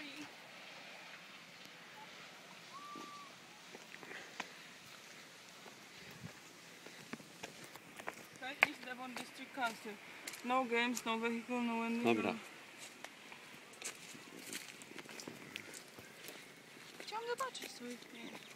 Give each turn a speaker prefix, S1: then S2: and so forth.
S1: boli. Turkish Devon District Council. No games, no vehicle, no one.
S2: Dobra.
S1: Chciałam zobaczyć swoich klientów.